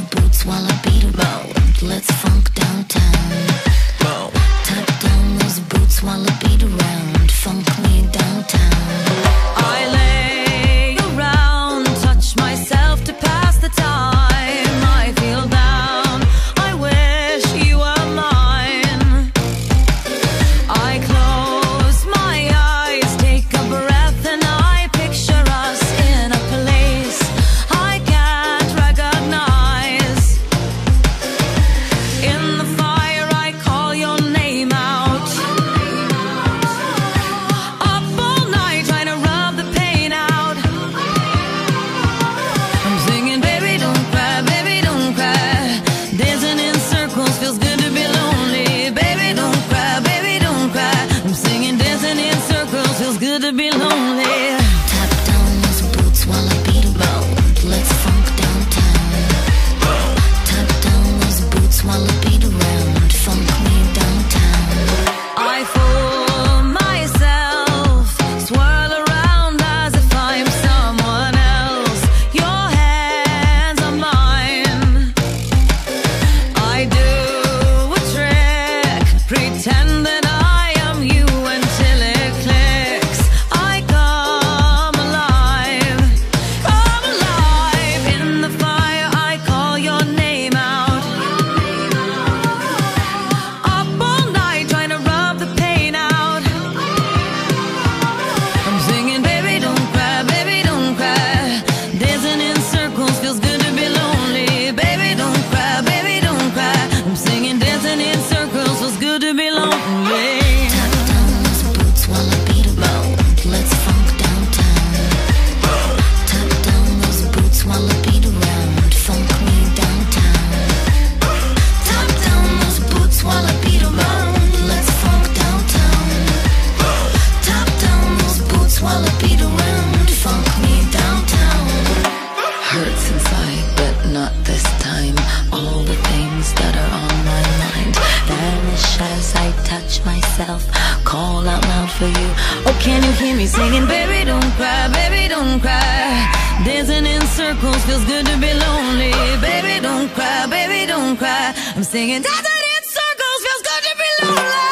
boots while I beat about. Let's funk downtown. to be lonely. hurts inside, but not this time. All the things that are on my mind Vanish as I touch myself. Call out loud for you. Oh, can you hear me singing? Baby, don't cry, baby, don't cry. Dancing in circles feels good to be lonely. Baby, don't cry, baby, don't cry. I'm singing Dancing in circles feels good to be lonely.